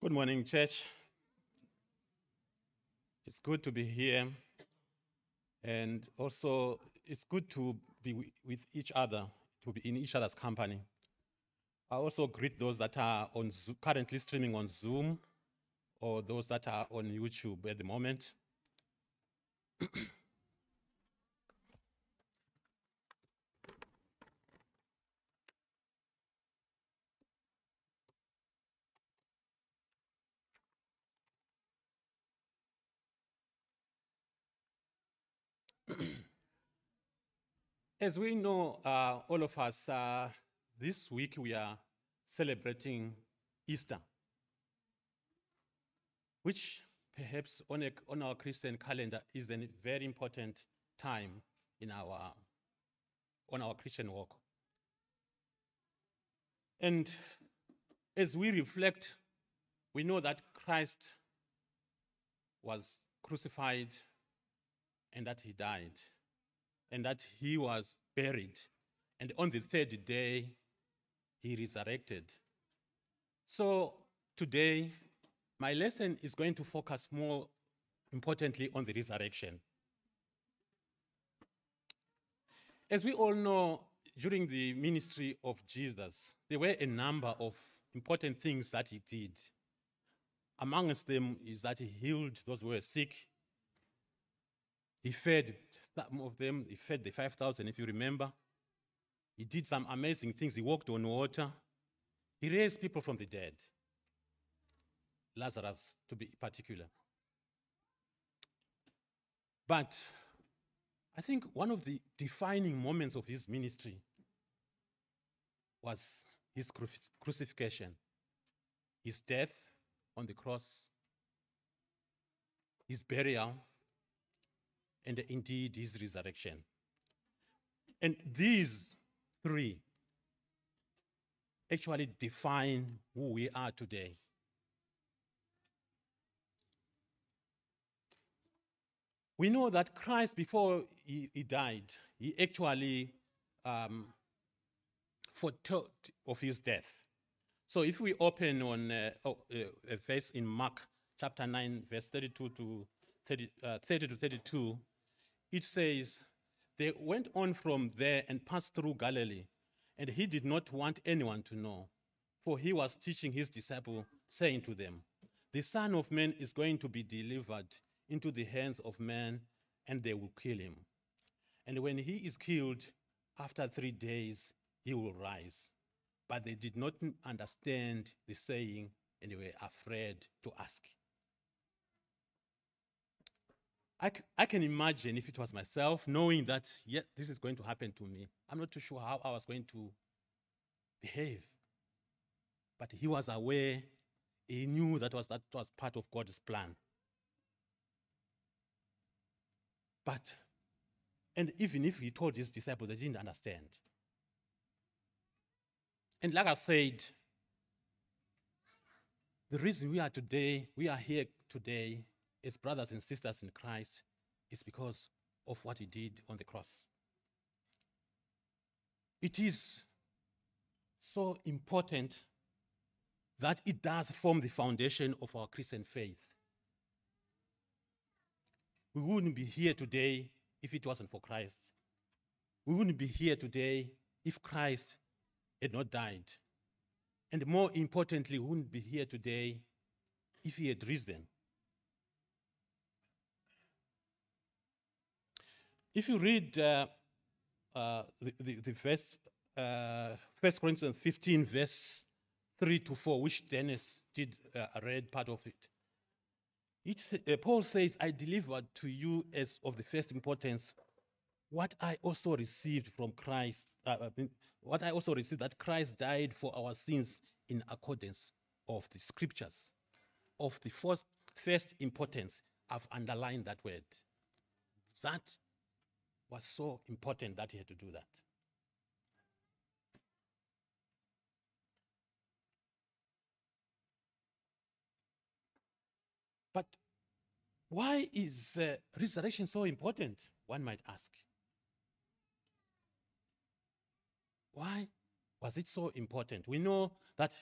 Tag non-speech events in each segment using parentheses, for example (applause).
Good morning, church. It's good to be here. And also, it's good to be with each other, to be in each other's company. I also greet those that are on currently streaming on Zoom or those that are on YouTube at the moment. (clears throat) As we know, uh, all of us, uh, this week we are celebrating Easter, which perhaps on, a, on our Christian calendar is a very important time in our, on our Christian walk. And as we reflect, we know that Christ was crucified and that he died and that he was buried. And on the third day, he resurrected. So today, my lesson is going to focus more importantly on the resurrection. As we all know, during the ministry of Jesus, there were a number of important things that he did. Amongst them is that he healed those who were sick, he fed some of them, he fed the 5,000, if you remember. He did some amazing things. He walked on water. He raised people from the dead. Lazarus, to be particular. But I think one of the defining moments of his ministry was his cruci- crucifixion, his death on the cross, his burial, and indeed his resurrection. And these three actually define who we are today. We know that Christ, before he, he died, he actually um, foretold of his death. So if we open on uh, oh, uh, a verse in Mark chapter 9, verse 32 to 30, uh, 30 to 32, it says, They went on from there and passed through Galilee, and he did not want anyone to know, for he was teaching his disciples, saying to them, The Son of Man is going to be delivered into the hands of men, and they will kill him. And when he is killed, after three days, he will rise. But they did not understand the saying, and they were afraid to ask. I, can imagine if it was myself, knowing that, yeah, this is going to happen to me. I'm not too sure how I was going to behave. But he was aware, he knew that was, that was part of God's plan. But, and even if he told his disciples, they didn't understand. And like I said, the reason we are today, we are here today as brothers and sisters in Christ is because of what he did on the cross. It is so important that it does form the foundation of our Christian faith. We wouldn't be here today if it wasn't for Christ. We wouldn't be here today if Christ had not died. And more importantly, we wouldn't be here today if he had risen. If you read uh, uh, the, the, the uh, 1 Corinthians 15, verse 3 to 4, which Dennis did uh, read part of it, uh, Paul says, I delivered to you as of the first importance what I also received from Christ, uh, what I also received that Christ died for our sins in accordance of the scriptures. Of the first, first importance, I've underlined that word. That was so important that he had to do that. But why is uh, resurrection so important? One might ask. Why was it so important? We know that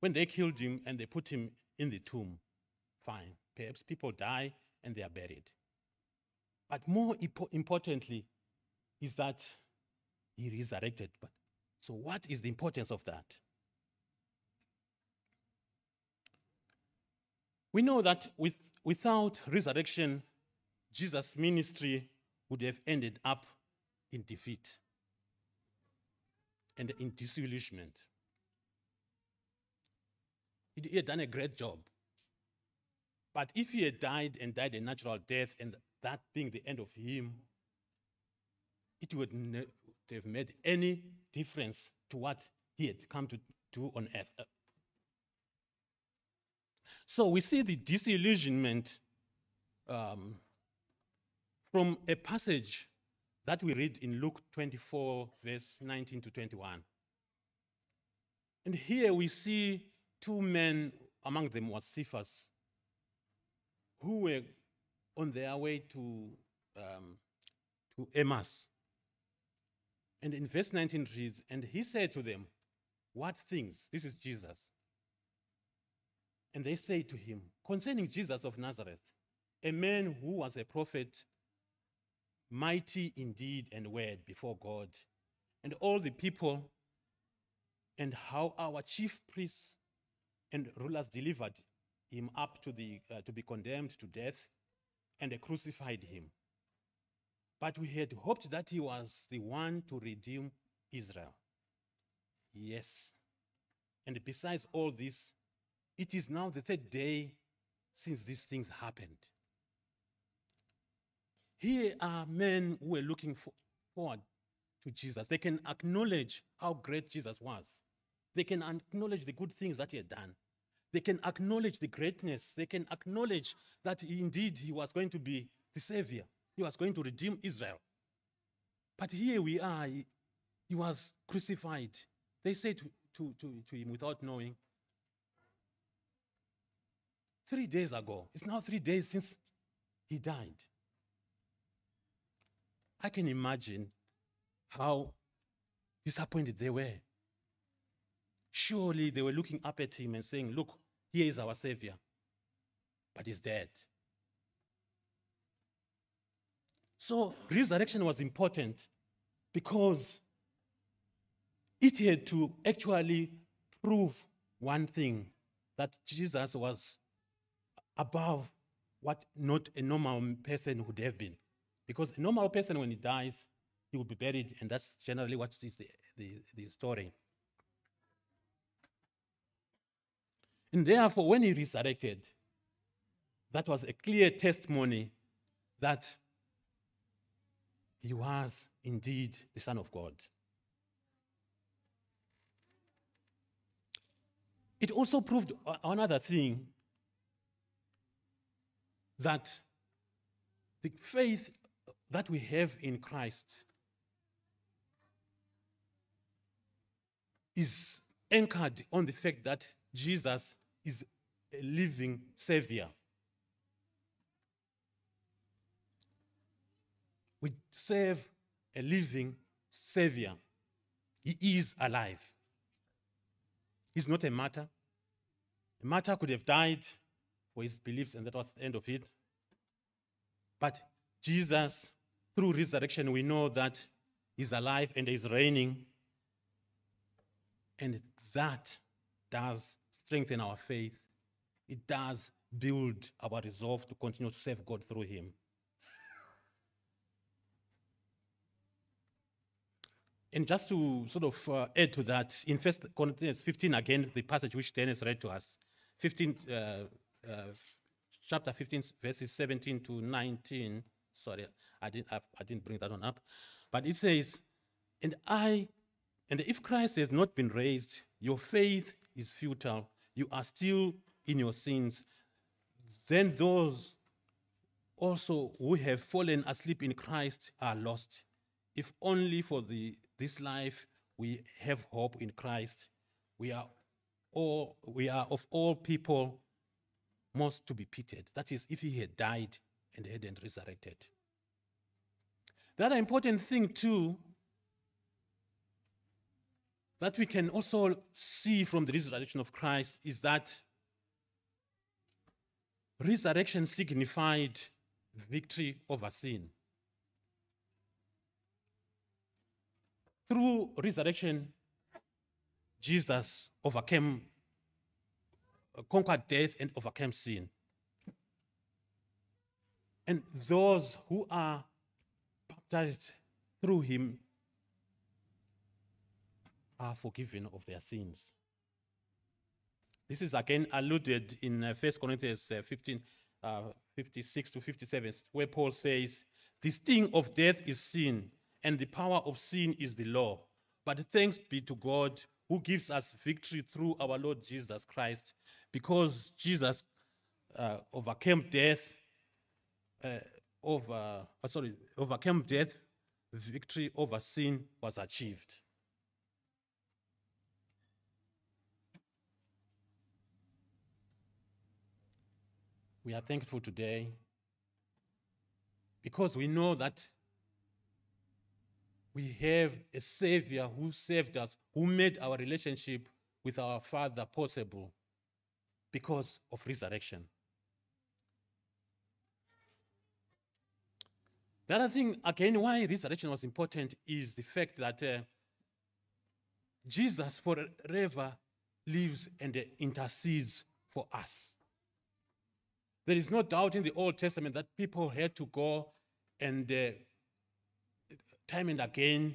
when they killed him and they put him in the tomb, fine. Perhaps people die and they are buried. But more impo- importantly, is that he resurrected. But so, what is the importance of that? We know that with, without resurrection, Jesus' ministry would have ended up in defeat and in disillusionment. He had done a great job. But if he had died and died a natural death, and that being the end of him, it would not have made any difference to what he had come to do on earth. So we see the disillusionment um, from a passage that we read in Luke 24, verse 19 to 21. And here we see two men, among them was Cephas, who were on their way to, um, to Emmaus. And in verse 19 reads, And he said to them, What things? This is Jesus. And they say to him, Concerning Jesus of Nazareth, a man who was a prophet, mighty indeed and word before God, and all the people, and how our chief priests and rulers delivered him up to, the, uh, to be condemned to death, and they crucified him. But we had hoped that he was the one to redeem Israel. Yes. And besides all this, it is now the third day since these things happened. Here are men who were looking for, forward to Jesus. They can acknowledge how great Jesus was. They can acknowledge the good things that he had done. They can acknowledge the greatness. They can acknowledge that indeed he was going to be the Savior. He was going to redeem Israel. But here we are. He, he was crucified. They said to, to, to, to him without knowing, three days ago, it's now three days since he died. I can imagine how disappointed they were. Surely they were looking up at him and saying, Look, here is our Savior, but he's dead. So, resurrection was important because it had to actually prove one thing that Jesus was above what not a normal person would have been. Because a normal person, when he dies, he will be buried, and that's generally what is the, the, the story. And therefore, when he resurrected, that was a clear testimony that he was indeed the Son of God. It also proved another thing that the faith that we have in Christ is anchored on the fact that Jesus is a living Savior. We serve a living Savior. He is alive. He's not a martyr. A martyr could have died for his beliefs, and that was the end of it. But Jesus, through resurrection, we know that he's alive and is reigning. And that does strengthen our faith. It does build our resolve to continue to serve God through him. And just to sort of uh, add to that, in First Corinthians 15, again, the passage which Dennis read to us, 15, uh, uh, chapter 15, verses 17 to 19. Sorry, I didn't, I, I didn't bring that one up. But it says, and I, and if Christ has not been raised, your faith is futile. You are still in your sins. Then those also who have fallen asleep in Christ are lost. If only for the this life we have hope in Christ. We are all we are of all people most to be pitied. That is, if he had died and hadn't resurrected. The other important thing too that we can also see from the resurrection of Christ is that resurrection signified victory over sin. Through resurrection, Jesus overcame, uh, conquered death and overcame sin. And those who are baptized through him are forgiven of their sins. This is again alluded in uh, 1 Corinthians uh, 15, uh, 56 to 57, where Paul says, The sting of death is sin, and the power of sin is the law. But thanks be to God who gives us victory through our Lord Jesus Christ, because Jesus uh, overcame death, uh, over, uh, sorry, overcame death, victory over sin was achieved. We are thankful today because we know that we have a Savior who saved us, who made our relationship with our Father possible because of resurrection. The other thing, again, why resurrection was important is the fact that uh, Jesus forever lives and intercedes for us. There is no doubt in the Old Testament that people had to go and uh, time and again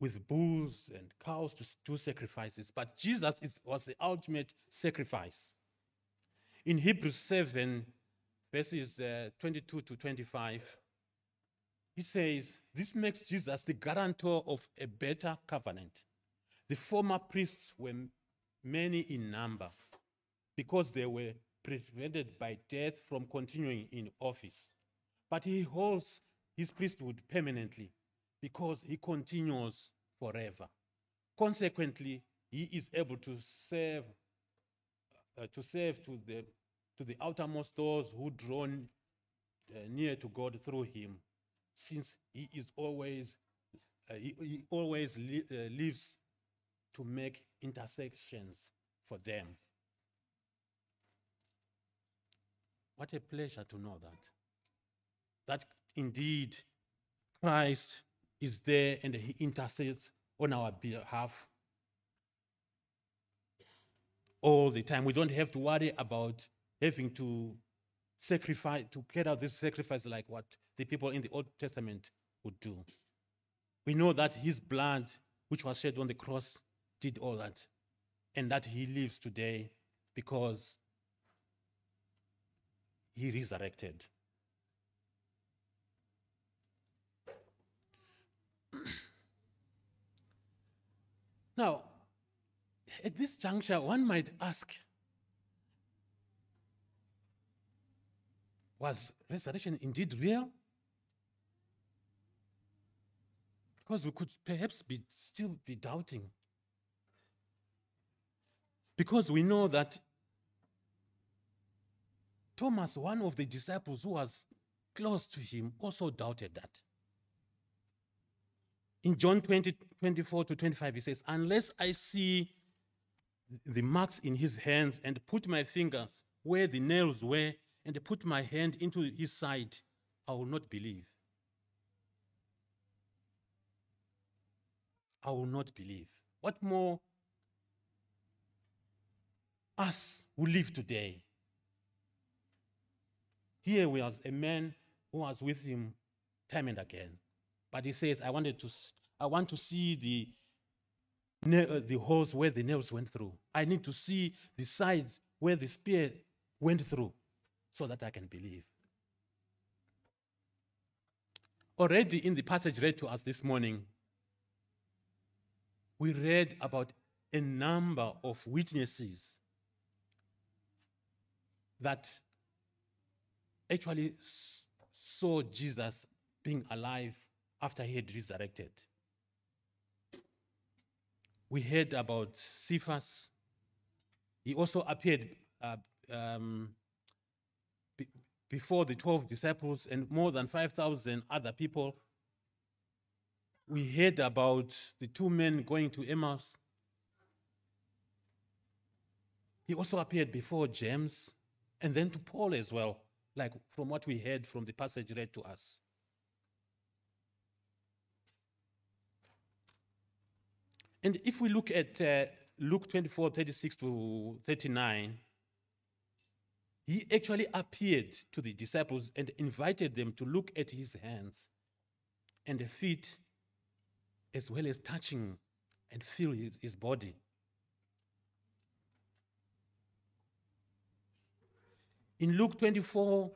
with bulls and cows to do sacrifices. But Jesus is, was the ultimate sacrifice. In Hebrews 7, verses uh, 22 to 25, he says, This makes Jesus the guarantor of a better covenant. The former priests were many in number because they were prevented by death from continuing in office. But he holds his priesthood permanently because he continues forever. Consequently, he is able to serve uh, to serve to the to the outermost those who drawn uh, near to God through him, since he is always uh, he, he, always li uh, lives to make intersections for them. What a pleasure to know that. That indeed Christ is there and he intercedes on our behalf all the time. We don't have to worry about having to sacrifice, to carry out this sacrifice like what the people in the Old Testament would do. We know that his blood, which was shed on the cross, did all that, and that he lives today because he resurrected. (clears throat) now, at this juncture, one might ask was resurrection indeed real? Because we could perhaps be still be doubting. Because we know that Thomas, one of the disciples who was close to him, also doubted that. In John 20, 24 to 25, he says, Unless I see the marks in his hands and put my fingers where the nails were and put my hand into his side, I will not believe. I will not believe. What more us who live today here was a man who was with him time and again. But he says, I wanted to, I want to see the, uh, the holes where the nails went through. I need to see the sides where the spear went through so that I can believe. Already in the passage read to us this morning, we read about a number of witnesses that actually saw Jesus being alive after he had resurrected. We heard about Cephas. He also appeared uh, um, be before the 12 disciples and more than 5,000 other people. We heard about the two men going to Emmaus he also appeared before James and then to Paul as well, like from what we heard from the passage read to us. And if we look at uh, Luke 24 36 to 39, he actually appeared to the disciples and invited them to look at his hands and the feet, as well as touching and feel his, his body. In Luke 24,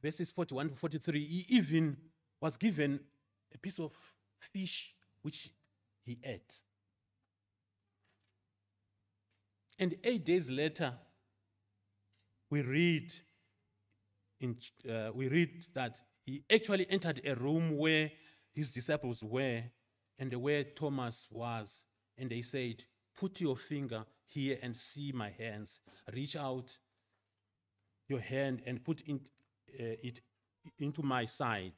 verses 41 to 43, he even was given a piece of fish which he ate. And eight days later, we read, in, uh, we read that he actually entered a room where his disciples were and where Thomas was. And they said, Put your finger here and see my hands. Reach out your hand and put in, uh, it into my side.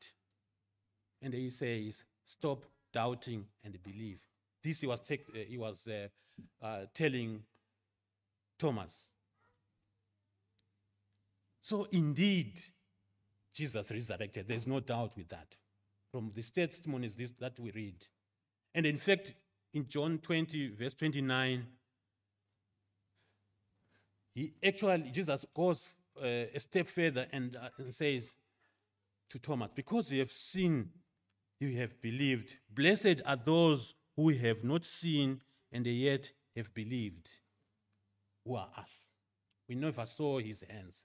And he says, Stop doubting and believe. This he was, take, uh, he was uh, telling Thomas. So, indeed, Jesus resurrected. There's no doubt with that. From the testimonies this, that we read. And in fact, in John 20, verse 29, he actually, Jesus goes a step further and, uh, and says to Thomas, Because you have seen, you have believed. Blessed are those who have not seen and yet have believed who are us. We never saw his hands.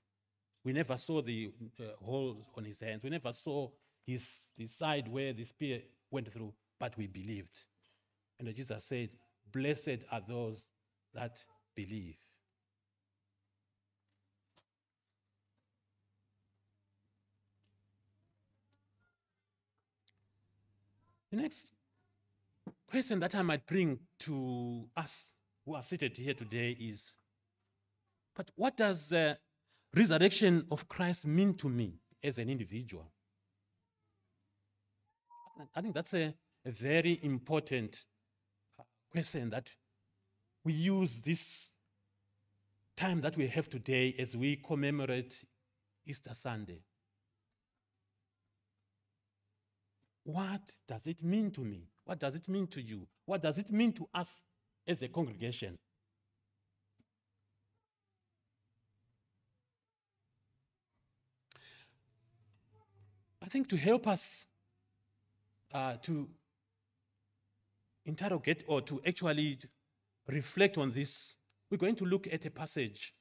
We never saw the uh, holes on his hands. We never saw his the side where the spear went through, but we believed. And Jesus said, Blessed are those that believe. The next question that I might bring to us who are seated here today is but what does the resurrection of Christ mean to me as an individual? I think that's a, a very important question that we use this time that we have today as we commemorate Easter Sunday. What does it mean to me? What does it mean to you? What does it mean to us as a congregation? I think to help us uh, to interrogate or to actually reflect on this, we're going to look at a passage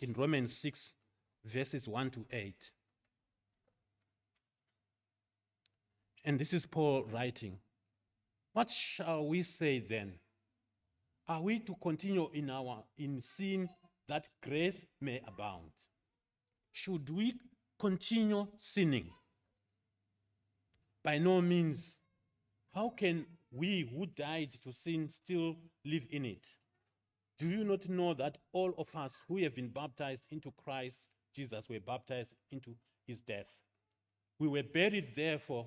in Romans 6, verses 1 to 8. And this is Paul writing. What shall we say then? Are we to continue in our in sin that grace may abound? Should we continue sinning? By no means. How can we who died to sin still live in it? Do you not know that all of us who have been baptized into Christ Jesus were baptized into his death? We were buried, therefore,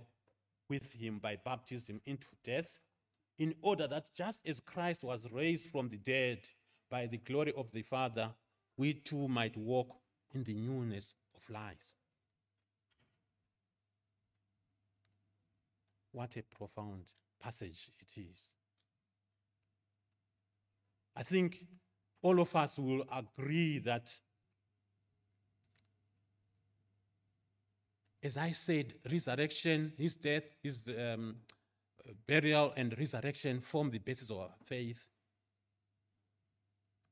with him by baptism into death, in order that just as Christ was raised from the dead by the glory of the Father, we too might walk in the newness of life. What a profound passage it is. I think all of us will agree that, as I said, resurrection, his death, his um, burial, and resurrection form the basis of our faith.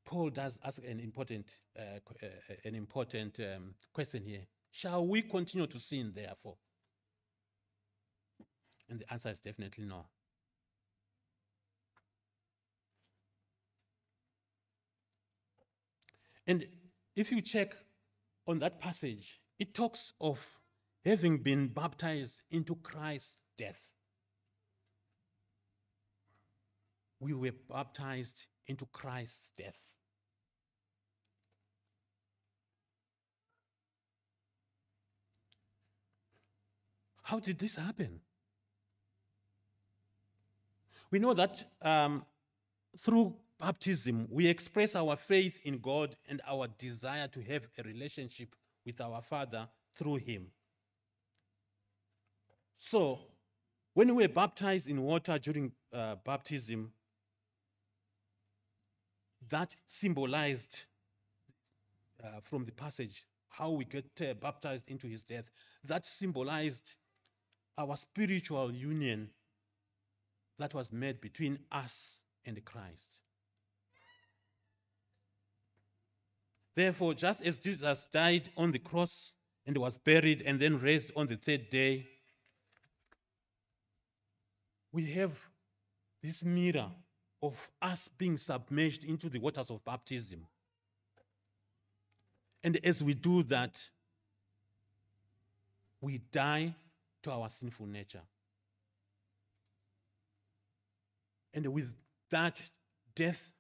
Paul does ask an important, uh, uh, an important um, question here. Shall we continue to sin, therefore? And the answer is definitely no. And if you check on that passage, it talks of having been baptized into Christ's death. We were baptized into Christ's death. How did this happen? We know that um, through baptism, we express our faith in God and our desire to have a relationship with our Father through Him. So, when we were baptized in water during uh, baptism, that symbolized uh, from the passage how we get uh, baptized into his death, that symbolized our spiritual union that was made between us and Christ. Therefore, just as Jesus died on the cross and was buried and then raised on the third day, we have this mirror of us being submerged into the waters of baptism. And as we do that, we die to our sinful nature. And with that death,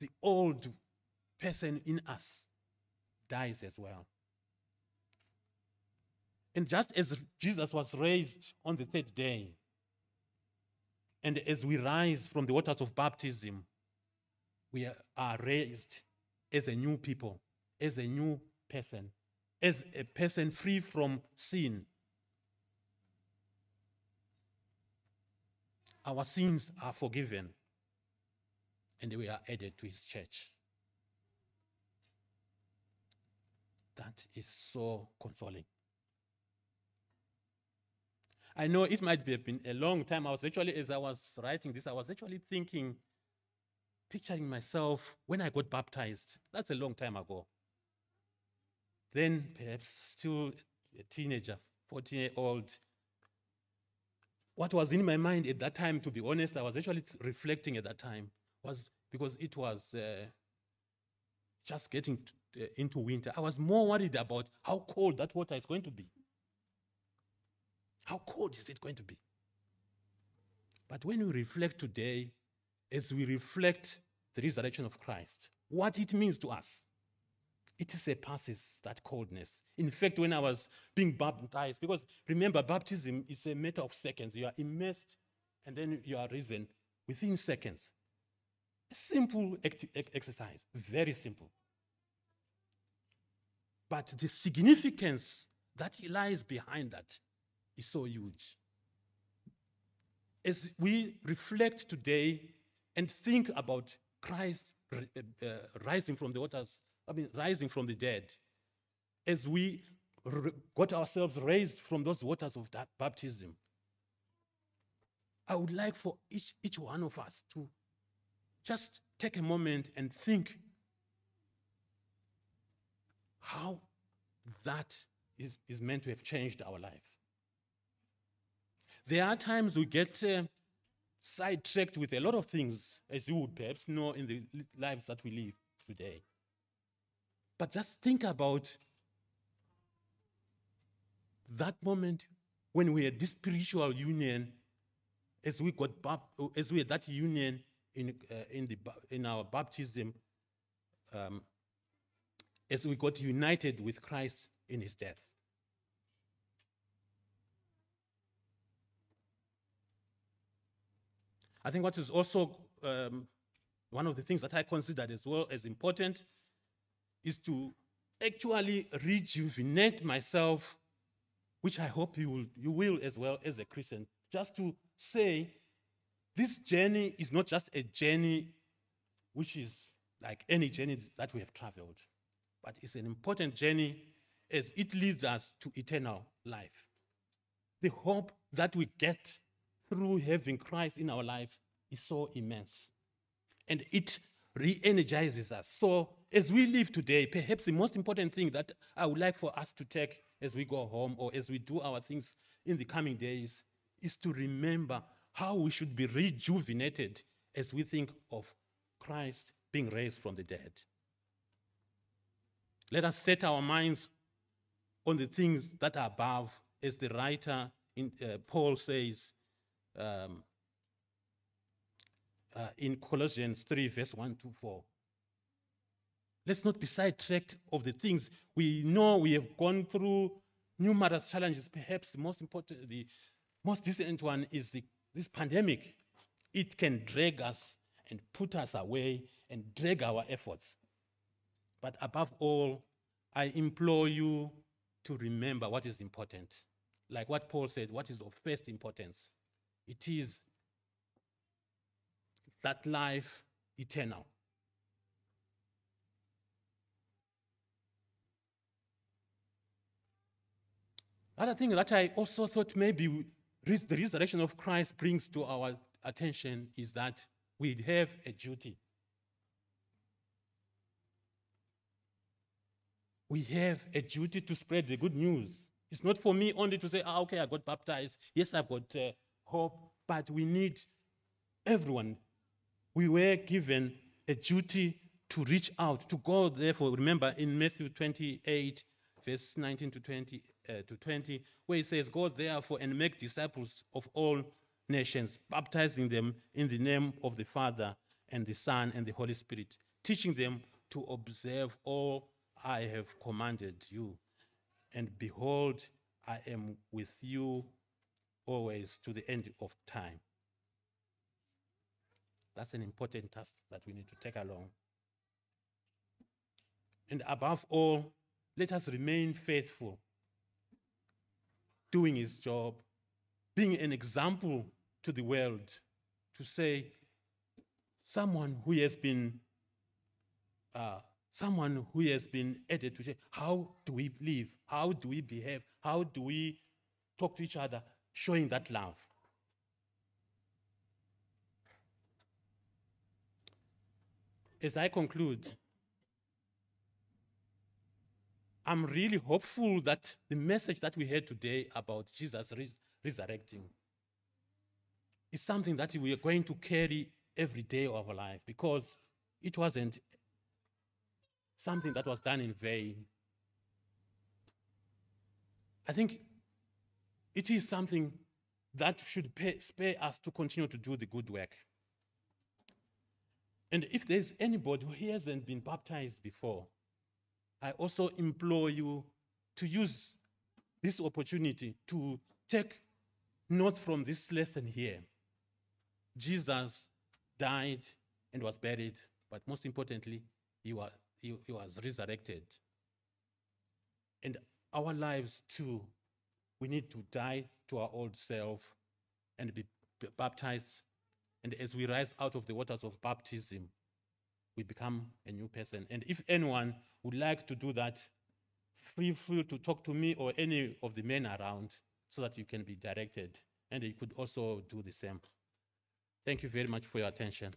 the old person in us dies as well. And just as Jesus was raised on the third day, and as we rise from the waters of baptism, we are raised as a new people, as a new person, as a person free from sin. Our sins are forgiven and we are added to his church. That is so consoling. I know it might have been a long time. I was actually, as I was writing this, I was actually thinking, picturing myself when I got baptized. That's a long time ago. Then, perhaps still a teenager, 14 year old. What was in my mind at that time, to be honest, I was actually reflecting at that time, was because it was uh, just getting uh, into winter. I was more worried about how cold that water is going to be. How cold is it going to be? But when we reflect today, as we reflect the resurrection of Christ, what it means to us, it surpasses that coldness. In fact, when I was being baptized, because remember, baptism is a matter of seconds. You are immersed and then you are risen within seconds. A simple exercise, very simple. But the significance that lies behind that is so huge. As we reflect today and think about Christ uh, uh, rising from the waters, I mean, rising from the dead, as we got ourselves raised from those waters of that baptism, I would like for each, each one of us to just take a moment and think how that is, is meant to have changed our life. There are times we get uh, sidetracked with a lot of things, as you would perhaps know in the lives that we live today. But just think about that moment when we had this spiritual union, as we got as we had that union in uh, in the in our baptism, um, as we got united with Christ in His death. I think what is also um, one of the things that I considered as well as important is to actually rejuvenate myself, which I hope you will, you will as well as a Christian, just to say this journey is not just a journey which is like any journey that we have traveled, but it's an important journey as it leads us to eternal life. The hope that we get through having Christ in our life is so immense. And it re energizes us. So, as we live today, perhaps the most important thing that I would like for us to take as we go home or as we do our things in the coming days is to remember how we should be rejuvenated as we think of Christ being raised from the dead. Let us set our minds on the things that are above, as the writer in, uh, Paul says um, uh, in Colossians 3, verse 1 to 4. Let's not be sidetracked of the things we know we have gone through numerous challenges. Perhaps the most important, the most distant one is the, this pandemic. It can drag us and put us away and drag our efforts. But above all, I implore you to remember what is important. Like what Paul said, what is of first importance? It is that life eternal. Other thing that I also thought maybe the resurrection of Christ brings to our attention is that we have a duty. We have a duty to spread the good news. It's not for me only to say, ah, okay, I got baptized. Yes, I've got uh, hope, but we need everyone. We were given a duty to reach out, to go, therefore, remember in Matthew 28, verse 19 to 20, uh, to 20, where he says, Go therefore and make disciples of all nations, baptizing them in the name of the Father and the Son and the Holy Spirit, teaching them to observe all I have commanded you. And behold, I am with you always to the end of time. That's an important task that we need to take along. And above all, let us remain faithful, doing his job, being an example to the world, to say, someone who has been uh, someone who has been added to say, how do we live? How do we behave? How do we talk to each other, showing that love? As I conclude, I'm really hopeful that the message that we heard today about Jesus res- resurrecting is something that we are going to carry every day of our life because it wasn't something that was done in vain. I think it is something that should pay, spare us to continue to do the good work. And if there's anybody who hasn't been baptized before, I also implore you to use this opportunity to take notes from this lesson here. Jesus died and was buried, but most importantly, he was, he, he was resurrected. And our lives too, we need to die to our old self and be baptized. And as we rise out of the waters of baptism, we become a new person. And if anyone would like to do that, feel free to talk to me or any of the men around so that you can be directed. And you could also do the same. Thank you very much for your attention.